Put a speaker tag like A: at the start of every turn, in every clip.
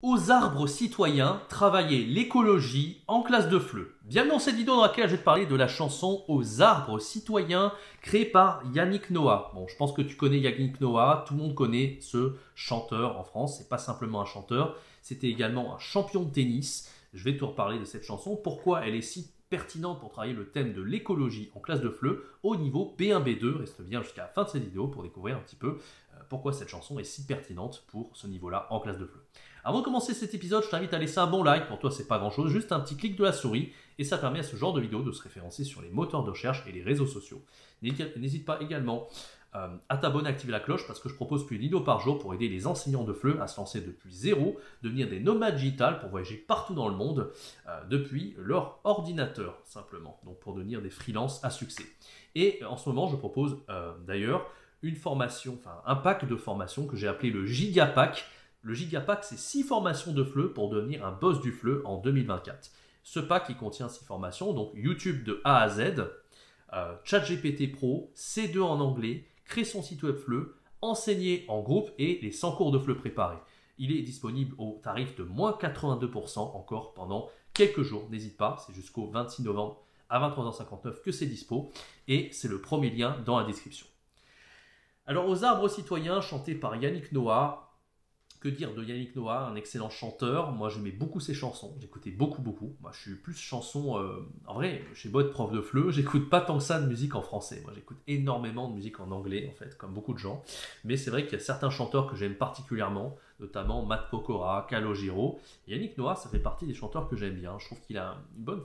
A: Aux arbres citoyens, travailler l'écologie en classe de FLE. Bienvenue dans cette vidéo dans laquelle je vais te parler de la chanson Aux arbres citoyens créée par Yannick Noah. Bon, je pense que tu connais Yannick Noah, tout le monde connaît ce chanteur en France, c'est pas simplement un chanteur, c'était également un champion de tennis. Je vais te reparler de cette chanson, pourquoi elle est si pertinente pour travailler le thème de l'écologie en classe de FLE au niveau B1, B2. Reste bien jusqu'à la fin de cette vidéo pour découvrir un petit peu pourquoi cette chanson est si pertinente pour ce niveau-là en classe de FLE. Avant de commencer cet épisode, je t'invite à laisser un bon like. Pour toi, c'est pas grand chose, juste un petit clic de la souris. Et ça permet à ce genre de vidéo de se référencer sur les moteurs de recherche et les réseaux sociaux. N'hésite pas également euh, à t'abonner, activer la cloche parce que je propose plus d'une vidéo par jour pour aider les enseignants de FLE à se lancer depuis zéro, devenir des nomades digitales pour voyager partout dans le monde euh, depuis leur ordinateur simplement. Donc pour devenir des freelances à succès. Et en ce moment, je propose euh, d'ailleurs une formation, enfin un pack de formation que j'ai appelé le Gigapack le Gigapack, c'est 6 formations de FLE pour devenir un boss du FLE en 2024. Ce pack, il contient 6 formations, donc YouTube de A à Z, euh, ChatGPT Pro, C2 en anglais, créer son site web FLE, enseigner en groupe et les 100 cours de FLE préparés. Il est disponible au tarif de moins 82% encore pendant quelques jours. N'hésite pas, c'est jusqu'au 26 novembre à 23h59 que c'est dispo et c'est le premier lien dans la description. Alors aux arbres citoyens chanté par Yannick Noah, que dire de Yannick Noah, un excellent chanteur. Moi, j'aimais beaucoup ses chansons. J'écoutais beaucoup, beaucoup. Moi, je suis plus chanson. Euh, en vrai, chez beau être prof de fleu, j'écoute pas tant que ça de musique en français. Moi, j'écoute énormément de musique en anglais, en fait, comme beaucoup de gens. Mais c'est vrai qu'il y a certains chanteurs que j'aime particulièrement, notamment Matt Pokora, Calogero. Yannick Noah, ça fait partie des chanteurs que j'aime bien. Je trouve qu'il a une bonne.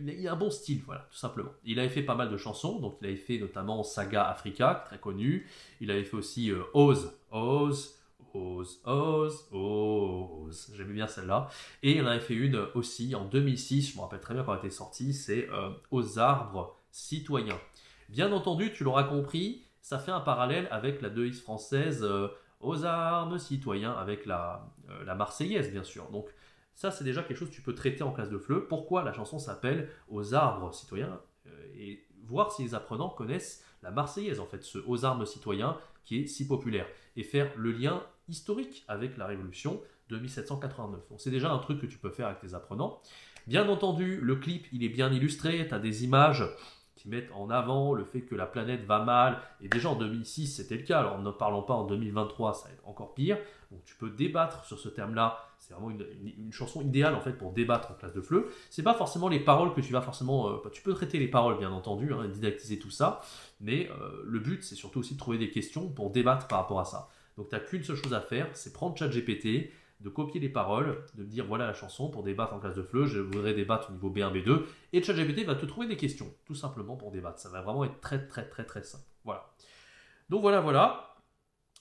A: Il a un bon style, voilà, tout simplement. Il avait fait pas mal de chansons, donc il avait fait notamment Saga Africa, très connu. Il avait fait aussi euh, Oz, Oz, ose, ose. J'aimais bien celle-là. Et il en avait fait une aussi en 2006, je me rappelle très bien quand elle était sortie, c'est euh, Aux arbres citoyens. Bien entendu, tu l'auras compris, ça fait un parallèle avec la devise française euh, Aux arbres citoyens, avec la, euh, la Marseillaise, bien sûr. Donc, ça, c'est déjà quelque chose que tu peux traiter en classe de fleu. Pourquoi la chanson s'appelle Aux arbres citoyens Et voir si les apprenants connaissent la Marseillaise, en fait, ce Aux armes citoyens qui est si populaire. Et faire le lien historique avec la Révolution de 1789. Donc c'est déjà un truc que tu peux faire avec tes apprenants. Bien entendu, le clip, il est bien illustré, tu as des images qui mettent en avant le fait que la planète va mal. Et déjà en 2006, c'était le cas. Alors ne parlons pas en 2023, ça va être encore pire. Donc tu peux débattre sur ce terme-là. C'est vraiment une, chanson idéale en fait pour débattre en classe de fleu. C'est pas forcément les paroles que tu vas forcément. Euh, tu peux traiter les paroles bien entendu, hein, didactiser tout ça. Mais euh, le but, c'est surtout aussi de trouver des questions pour débattre par rapport à ça. Donc tu n'as qu'une seule chose à faire, c'est prendre ChatGPT, de copier les paroles, de dire voilà la chanson pour débattre en classe de fleu, je voudrais débattre au niveau B1, B2, et ChatGPT va te trouver des questions, tout simplement pour débattre. Ça va vraiment être très très très très simple. Voilà. Donc voilà, voilà.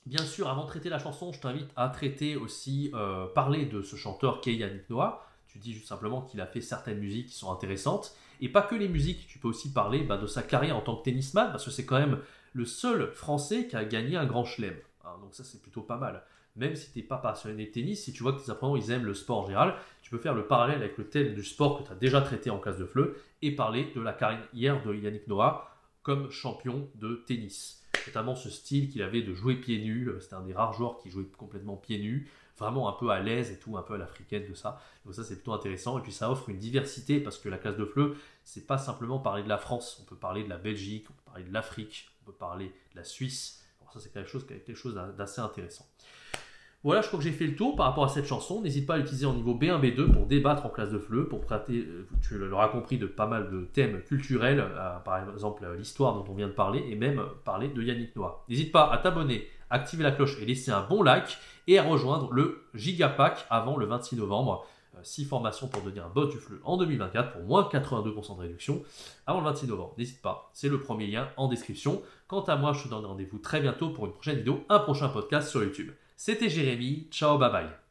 A: Bien sûr, avant de traiter la chanson, je t'invite à traiter aussi, euh, parler de ce chanteur qu'est Yannick Noah. Tu dis juste simplement qu'il a fait certaines musiques qui sont intéressantes. Et pas que les musiques, tu peux aussi parler bah, de sa carrière en tant que tennisman, parce que c'est quand même le seul Français qui a gagné un grand chelem. Hein, donc ça, c'est plutôt pas mal. Même si tu n'es pas passionné de tennis, si tu vois que tes apprenants, ils aiment le sport en général, tu peux faire le parallèle avec le thème du sport que tu as déjà traité en classe de fleu et parler de la carrière de Yannick Noah comme champion de tennis. Notamment ce style qu'il avait de jouer pieds nus. C'était un des rares joueurs qui jouait complètement pieds nus, vraiment un peu à l'aise et tout, un peu à l'africaine de ça. Donc ça c'est plutôt intéressant. Et puis ça offre une diversité parce que la classe de fleu, c'est pas simplement parler de la France. On peut parler de la Belgique, on peut parler de l'Afrique, on peut parler de la Suisse, ça, c'est quelque chose d'assez intéressant. Voilà, je crois que j'ai fait le tour par rapport à cette chanson. N'hésite pas à l'utiliser en niveau B1, B2 pour débattre en classe de fleu, pour traiter, euh, tu l'auras compris, de pas mal de thèmes culturels, euh, par exemple euh, l'histoire dont on vient de parler, et même parler de Yannick Noah. N'hésite pas à t'abonner, activer la cloche et laisser un bon like, et à rejoindre le Gigapack avant le 26 novembre. 6 formations pour devenir un boss du fleu en 2024 pour moins 82% de réduction avant le 26 novembre. N'hésite pas, c'est le premier lien en description. Quant à moi, je te donne rendez-vous très bientôt pour une prochaine vidéo, un prochain podcast sur YouTube. C'était Jérémy, ciao, bye bye.